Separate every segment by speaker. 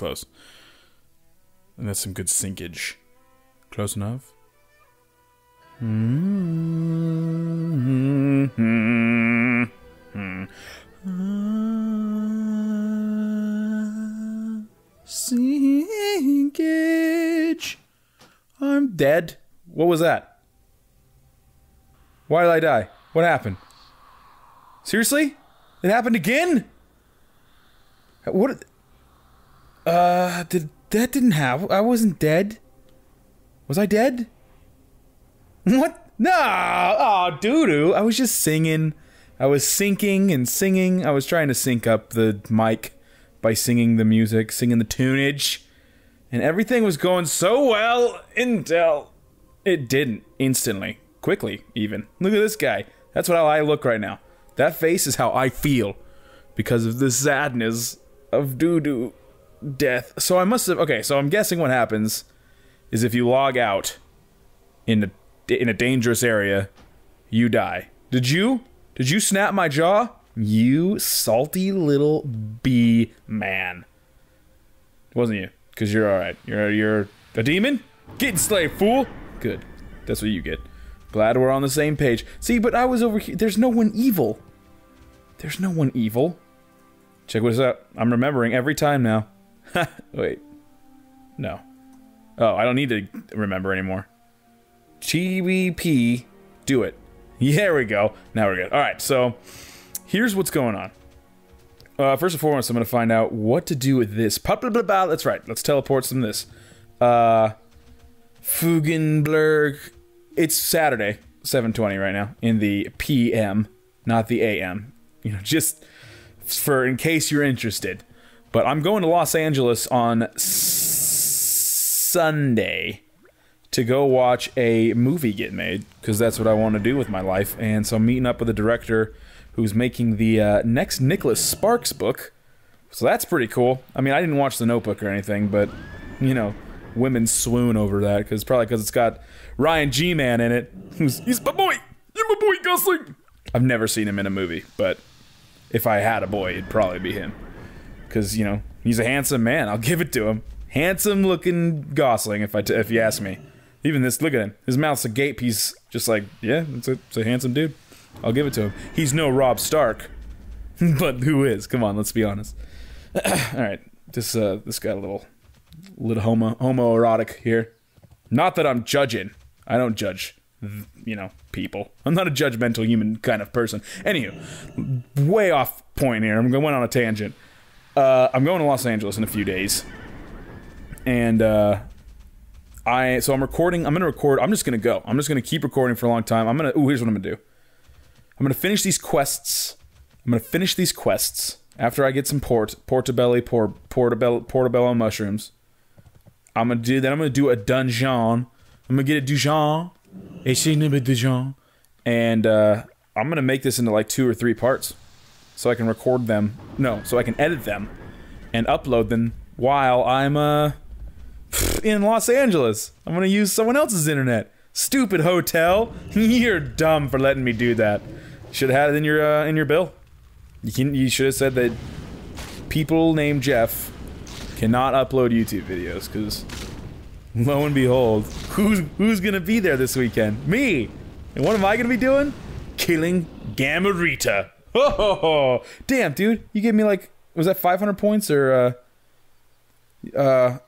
Speaker 1: close. And that's some good sinkage. Close enough? Sinkage. I'm dead. What was that? Why did I die? What happened? Seriously? It happened again? What? Uh, did that didn't have? I wasn't dead. Was I dead? What? No! Oh, doo doo. I was just singing. I was syncing and singing. I was trying to sync up the mic by singing the music, singing the tunage. And everything was going so well until it didn't instantly. Quickly, even. Look at this guy. That's how I look right now. That face is how I feel because of the sadness of doo doo death. So I must have. Okay, so I'm guessing what happens is if you log out in a in a dangerous area, you die. Did you? Did you snap my jaw? You salty little bee man. Wasn't you, because you're all right. You're you're a demon. Get enslaved, fool. Good. That's what you get. Glad we're on the same page. See, but I was over here. There's no one evil. There's no one evil. Check what's up. I'm remembering every time now. Wait. No. Oh, I don't need to remember anymore. TBP, do it. There we go. Now we're good. All right, so here's what's going on. Uh, first and foremost, I'm going to find out what to do with this. Blah, blah, blah, blah. That's right. Let's teleport some this. Uh, Fugenblurg. It's Saturday, 7:20 right now in the PM, not the AM. You know, just for in case you're interested. But I'm going to Los Angeles on Sunday to go watch a movie get made because that's what I want to do with my life. And so I'm meeting up with a director who's making the uh, next Nicholas Sparks book. So that's pretty cool. I mean, I didn't watch The Notebook or anything, but you know, women swoon over that because probably because it's got Ryan G Man in it. Who's he's my boy. You're my boy Gosling. I've never seen him in a movie, but if I had a boy, it'd probably be him. Because you know he's a handsome man. I'll give it to him. Handsome looking Gosling, if I t- if you ask me. Even this, look at him. His mouth's a agape. He's just like, yeah, it's a, it's a handsome dude. I'll give it to him. He's no Robb Stark, but who is? Come on, let's be honest. All right, this uh, this got a little, little homo homoerotic here. Not that I'm judging. I don't judge, you know, people. I'm not a judgmental human kind of person. Anywho, way off point here. I'm going on a tangent. Uh, I'm going to Los Angeles in a few days, and uh, I so I'm recording. I'm gonna record. I'm just gonna go. I'm just gonna keep recording for a long time. I'm gonna. Ooh, here's what I'm gonna do. I'm gonna finish these quests. I'm gonna finish these quests after I get some port portobello por, portobello portobello mushrooms. I'm gonna do then. I'm gonna do a dungeon. I'm gonna get a dungeon, a dungeon, and uh, I'm gonna make this into like two or three parts, so I can record them. No, so I can edit them and upload them while I'm uh in Los Angeles. I'm gonna use someone else's internet. Stupid hotel. You're dumb for letting me do that. Should have had it in your uh, in your bill. You can, you should have said that people named Jeff cannot upload YouTube videos because lo and behold, who's who's gonna be there this weekend? Me. And what am I gonna be doing? Killing Gamarita. Oh, damn, dude! You gave me like was that 500 points or uh uh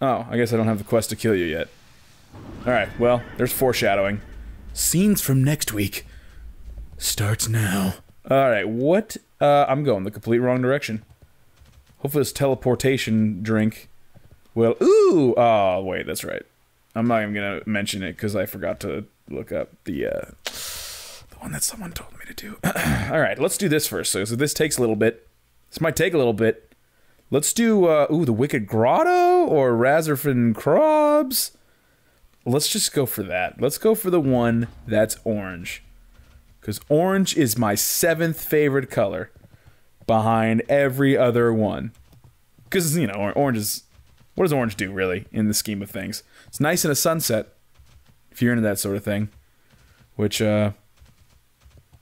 Speaker 1: Oh, I guess I don't have the quest to kill you yet. Alright, well, there's foreshadowing. Scenes from next week starts now. Alright, what? Uh, I'm going the complete wrong direction. Hopefully this teleportation drink will... Ooh! Oh, wait, that's right. I'm not even gonna mention it because I forgot to look up the, uh, one that someone told me to do. Alright, let's do this first. So, so this takes a little bit. This might take a little bit. Let's do, uh, ooh, the Wicked Grotto or Razorfin Krobs. Let's just go for that. Let's go for the one that's orange. Because orange is my seventh favorite color behind every other one. Because, you know, orange is. What does orange do, really, in the scheme of things? It's nice in a sunset, if you're into that sort of thing. Which, uh.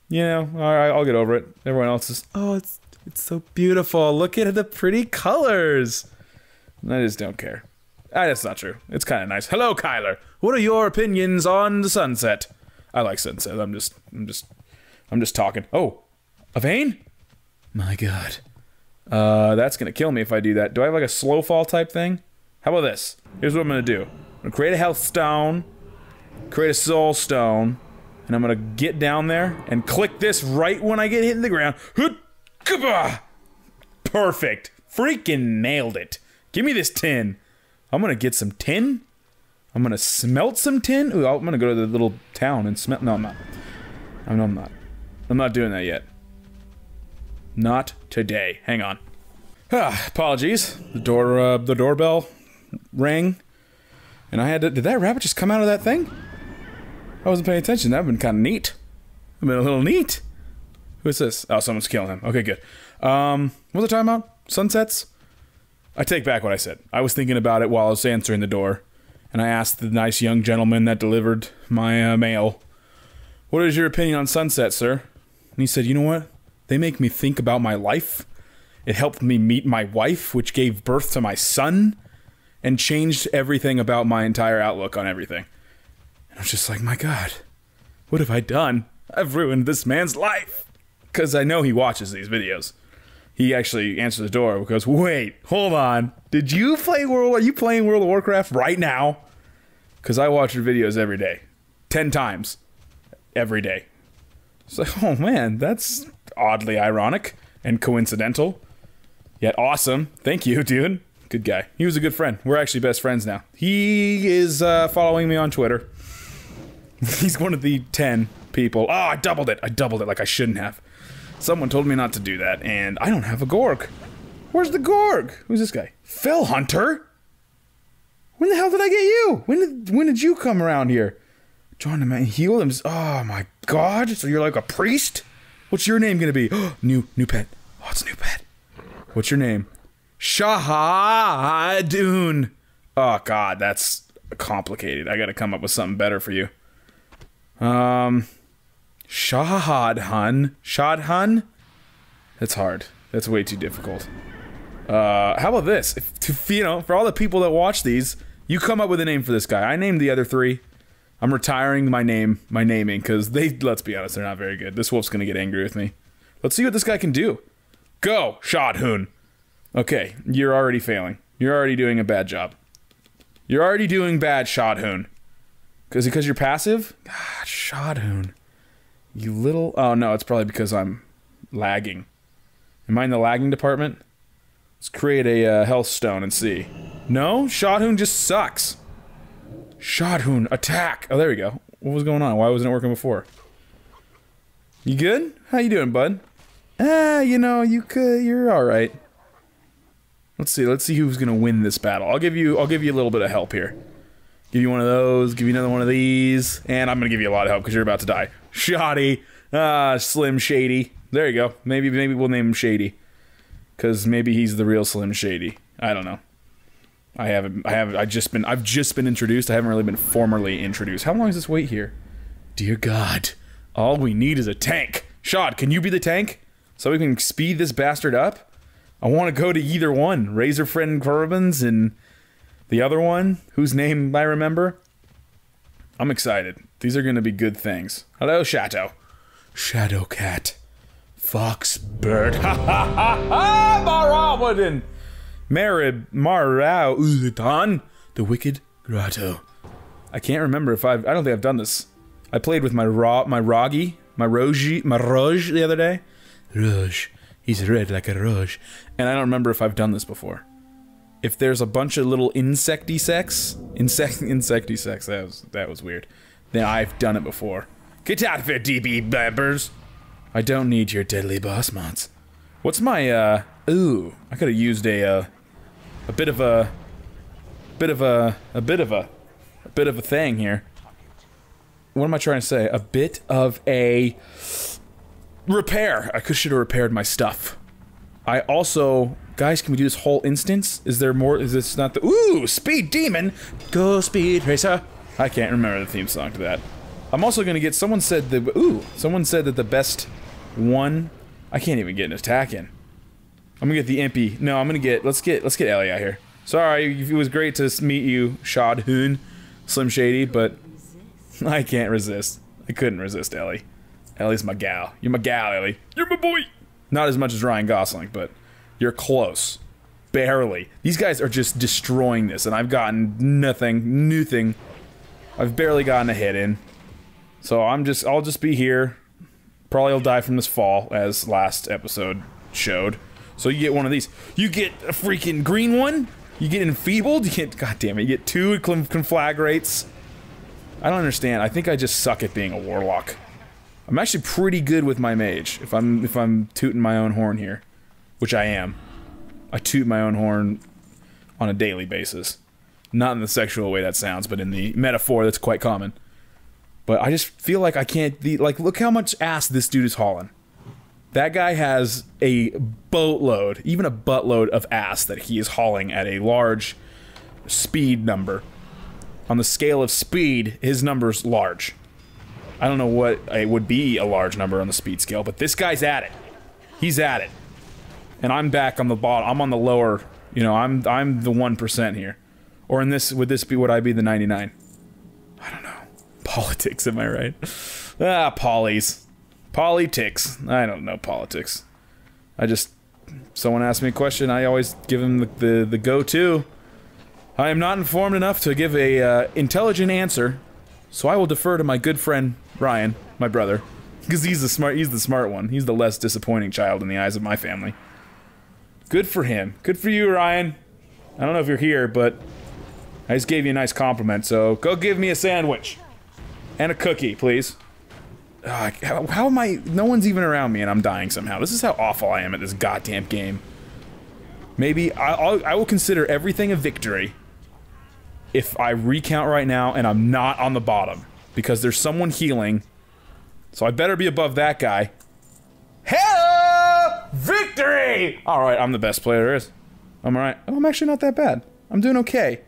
Speaker 1: You know, alright, I'll get over it. Everyone else is. Oh, it's it's so beautiful. Look at the pretty colors. I just don't care. Ah, that's not true. It's kind of nice. Hello, Kyler. What are your opinions on the sunset? I like sunset. I'm just, I'm just, I'm just talking. Oh, a vein? My God. Uh, that's gonna kill me if I do that. Do I have like a slow fall type thing? How about this? Here's what I'm gonna do. I'm gonna create a health stone, create a soul stone, and I'm gonna get down there and click this right when I get hit in the ground. Perfect. Freaking nailed it. Give me this tin. I'm gonna get some tin. I'm gonna smelt some tin. Ooh, I'm gonna go to the little town and smelt. No, I'm not. Oh, no, I'm not. I'm not doing that yet. Not today. Hang on. Ah, apologies. The door, uh, the doorbell rang, and I had to. Did that rabbit just come out of that thing? I wasn't paying attention. That'd been kind of neat. I've been a little neat. Who's this? Oh, someone's killing him. Okay, good. Um, what was I talking about? Sunsets? I take back what I said. I was thinking about it while I was answering the door, and I asked the nice young gentleman that delivered my uh, mail, What is your opinion on sunset, sir? And he said, You know what? They make me think about my life. It helped me meet my wife, which gave birth to my son, and changed everything about my entire outlook on everything. And I was just like, My God, what have I done? I've ruined this man's life. Because I know he watches these videos he actually answers the door because wait, hold on. Did you play World? Are you playing World of Warcraft right now? Because I watch your videos every day, ten times, every day. It's like, oh man, that's oddly ironic and coincidental, yet awesome. Thank you, dude. Good guy. He was a good friend. We're actually best friends now. He is uh, following me on Twitter. He's one of the ten people. Oh, I doubled it. I doubled it like I shouldn't have. Someone told me not to do that, and I don't have a Gorg. Where's the Gorg? Who's this guy? Felhunter? When the hell did I get you? When did when did you come around here? John the man heal him. Oh my god! So you're like a priest? What's your name gonna be? new new pet. Oh, it's new pet. What's your name? Shahadun. Oh god, that's complicated. I gotta come up with something better for you. Um, Shahadhan. Shadhan? That's hard. That's way too difficult. Uh, how about this? If, to, you know, for all the people that watch these, you come up with a name for this guy. I named the other three. I'm retiring my name, my naming, because they, let's be honest, they're not very good. This wolf's gonna get angry with me. Let's see what this guy can do. Go, Shadhun. Okay, you're already failing. You're already doing a bad job. You're already doing bad, Shadhun. it because you're passive? God. You little. Oh no, it's probably because I'm lagging. Am I in the lagging department? Let's create a uh, health stone and see. No, Shadhoon just sucks. Shadhoon, attack! Oh, there we go. What was going on? Why wasn't it working before? You good? How you doing, bud? Ah, you know, you could. You're all right. Let's see. Let's see who's gonna win this battle. I'll give you. I'll give you a little bit of help here. Give you one of those. Give you another one of these, and I'm gonna give you a lot of help because you're about to die. Shoddy. Ah, Slim Shady. There you go. Maybe maybe we'll name him Shady. Cause maybe he's the real Slim Shady. I don't know. I haven't I haven't I just been I've just been introduced. I haven't really been formally introduced. How long is this wait here? Dear God. All we need is a tank. Shod, can you be the tank? So we can speed this bastard up? I want to go to either one. Razor Friend Corbins and the other one, whose name I remember. I'm excited. These are going to be good things. Hello, Shadow. Shadow Cat. Fox Bird. Ha ha ha ha! Marawadin! Marib. Marau Uzutan. The Wicked Grotto. I can't remember if I've. I don't think I've done this. I played with my raw, my Rogi, my Roji, my Roj the other day. Roj. He's red like a Roj. And I don't remember if I've done this before if there's a bunch of little insecty sex, insect insecty sex, that was that was weird. Then I've done it before. Get out of here, DB Babbers. I don't need your deadly boss mods. What's my uh ooh, I could have used a uh a bit of a bit of a a bit of a a bit of a thing here. What am I trying to say? A bit of a repair. I could should have repaired my stuff. I also Guys, can we do this whole instance? Is there more? Is this not the- Ooh! Speed Demon! Go Speed Racer! I can't remember the theme song to that. I'm also gonna get- someone said the- Ooh! Someone said that the best one- I can't even get an attack in. I'm gonna get the Impy. No, I'm gonna get- let's get- let's get Ellie out here. Sorry, it was great to meet you, Shad Hoon, Slim Shady, but I can't resist. I couldn't resist Ellie. Ellie's my gal. You're my gal, Ellie. You're my boy. Not as much as Ryan Gosling, but you're close. Barely. These guys are just destroying this, and I've gotten nothing, nothing. I've barely gotten a hit in. So I'm just, I'll just be here. Probably I'll die from this fall, as last episode showed. So you get one of these. You get a freaking green one. You get enfeebled. You get, god damn it, you get two conflagrates. I don't understand. I think I just suck at being a warlock. I'm actually pretty good with my mage, if I'm if I'm tooting my own horn here. Which I am. I toot my own horn on a daily basis. Not in the sexual way that sounds, but in the metaphor that's quite common. But I just feel like I can't be like look how much ass this dude is hauling. That guy has a boatload, even a buttload of ass that he is hauling at a large speed number. On the scale of speed, his number's large. I don't know what it would be a large number on the speed scale, but this guy's at it. He's at it. And I'm back on the bottom. I'm on the lower, you know, I'm I'm the 1% here. Or in this would this be would I be the 99? I don't know. Politics, am I right? Ah, polys. Politics. I don't know politics. I just someone asks me a question, I always give them the the, the go-to. I am not informed enough to give a uh, intelligent answer, so I will defer to my good friend Ryan, my brother, because he's the smart he's the smart one. He's the less disappointing child in the eyes of my family. Good for him. Good for you, Ryan. I don't know if you're here, but I just gave you a nice compliment, so go give me a sandwich. And a cookie, please. Uh, how, how, am I? No one's even around me and I'm dying somehow. This is how awful I am at this goddamn game. Maybe I'll, I will consider everything a victory if I recount right now and I'm not on the bottom. Because there's someone healing. So I better be above that guy. Victory! Alright, I'm the best player there is. I'm alright. Oh, I'm actually not that bad. I'm doing okay.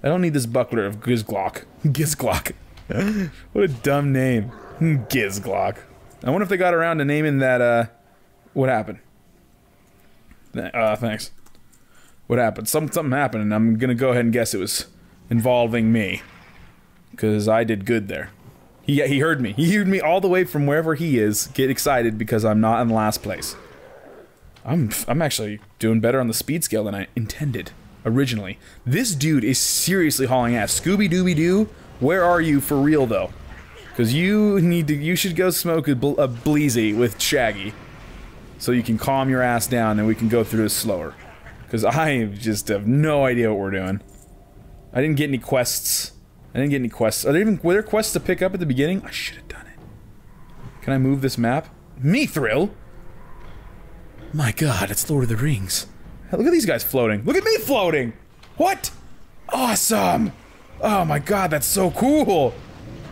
Speaker 1: I don't need this buckler of Gizglock. Gizglock. what a dumb name. Gizglock. I wonder if they got around to naming that, uh, what happened? Uh, thanks. What happened? Some, something happened, and I'm gonna go ahead and guess it was involving me. Because I did good there. He, he heard me. He heard me all the way from wherever he is get excited because I'm not in last place. I'm, I'm actually doing better on the speed scale than I intended originally. This dude is seriously hauling ass. Scooby Dooby Doo, where are you for real though? Because you need to, you should go smoke a, a bleezy with Shaggy. So you can calm your ass down and we can go through this slower. Because I just have no idea what we're doing. I didn't get any quests. I didn't get any quests. Are there even, were there quests to pick up at the beginning? I should have done it. Can I move this map? Mithril? My god, it's Lord of the Rings. Look at these guys floating. Look at me floating! What? Awesome! Oh my god, that's so cool!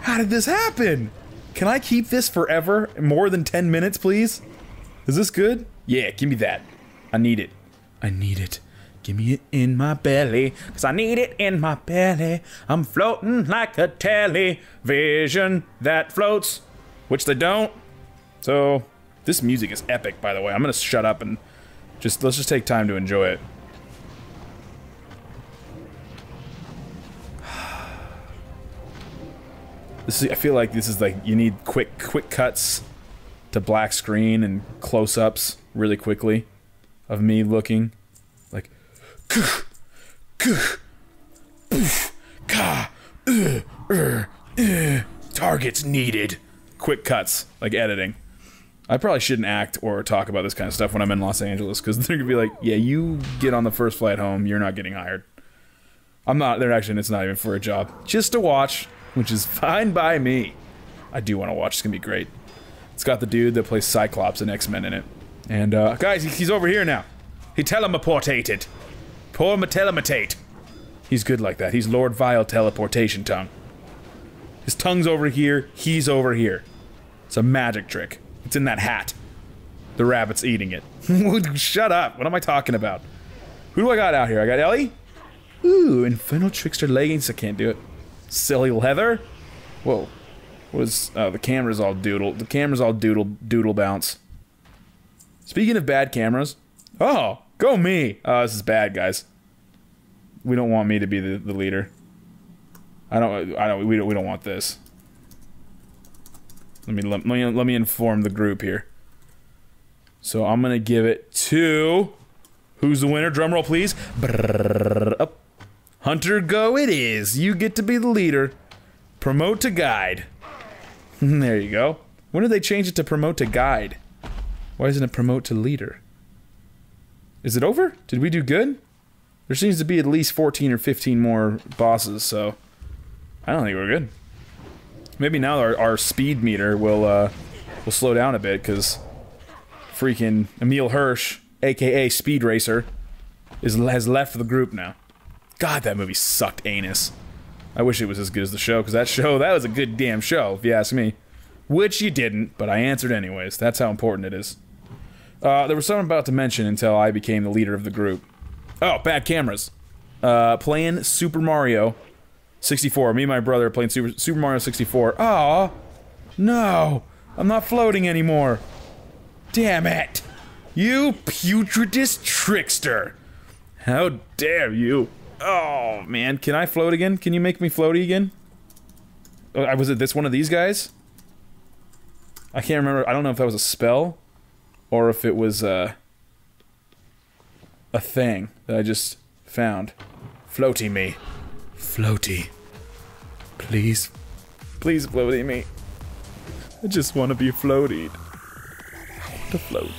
Speaker 1: How did this happen? Can I keep this forever? More than 10 minutes, please? Is this good? Yeah, give me that. I need it. I need it. Give me it in my belly, cause I need it in my belly. I'm floating like a television that floats, which they don't. So, this music is epic, by the way. I'm gonna shut up and just, let's just take time to enjoy it. This is, I feel like this is like you need quick quick cuts to black screen and close-ups really quickly of me looking like uh, er, uh, targets needed quick cuts like editing I probably shouldn't act or talk about this kind of stuff when I'm in Los Angeles because they're gonna be like yeah you get on the first flight home you're not getting hired I'm not they're actually it's not even for a job just to watch which is fine by me. I do want to watch. It's gonna be great. It's got the dude that plays Cyclops and X-Men in it. And, uh, guys, he's over here now. He teleportated. Poor teleportate. He's good like that. He's Lord Vile teleportation tongue. His tongue's over here, he's over here. It's a magic trick. It's in that hat. The rabbit's eating it. Shut up. What am I talking about? Who do I got out here? I got Ellie? Ooh, Infernal Trickster leggings. I can't do it silly leather. Whoa. Was uh, the camera's all doodle? The camera's all doodle doodle bounce. Speaking of bad cameras, oh, go me. Uh, this is bad, guys. We don't want me to be the, the leader. I don't. I don't. We don't. We don't want this. Let me let, me let me inform the group here. So I'm gonna give it to who's the winner? Drum roll, please. Hunter, go! It is. You get to be the leader. Promote to guide. there you go. When did they change it to promote to guide? Why isn't it promote to leader? Is it over? Did we do good? There seems to be at least 14 or 15 more bosses, so I don't think we're good. Maybe now our, our speed meter will uh, will slow down a bit because freaking Emile Hirsch, aka Speed Racer, is has left the group now. God, that movie sucked anus. I wish it was as good as the show because that show that was a good damn show if you ask me. Which you didn't, but I answered anyways. That's how important it is. Uh, there was something about to mention until I became the leader of the group. Oh, bad cameras. Uh, playing Super Mario 64. Me and my brother are playing Super, Super Mario 64. Aw, no, I'm not floating anymore. Damn it. You Putridus trickster. How dare you. Oh, man. Can I float again? Can you make me floaty again? Oh, was it this one of these guys? I can't remember. I don't know if that was a spell or if it was uh, a thing that I just found. Floaty me. Floaty. Please. Please floaty me. I just want to be floated. To float.